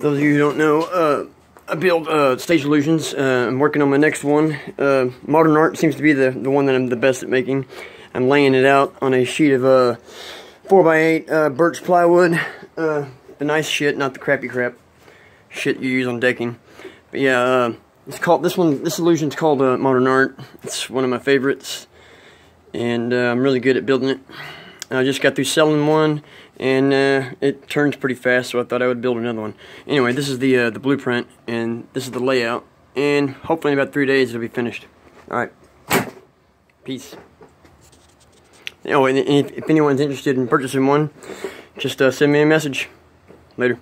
those of you who don't know, uh, I build uh, Stage Illusions. Uh, I'm working on my next one. Uh, Modern Art seems to be the, the one that I'm the best at making. I'm laying it out on a sheet of uh, 4x8 uh, birch plywood. Uh, the nice shit, not the crappy crap shit you use on decking. But yeah, uh, it's called this one. This illusion's called uh, Modern Art. It's one of my favorites, and uh, I'm really good at building it. I just got through selling one, and uh, it turns pretty fast, so I thought I would build another one. Anyway, this is the uh, the blueprint, and this is the layout, and hopefully in about three days it'll be finished. All right, peace. Oh, and if, if anyone's interested in purchasing one, just uh, send me a message. Later.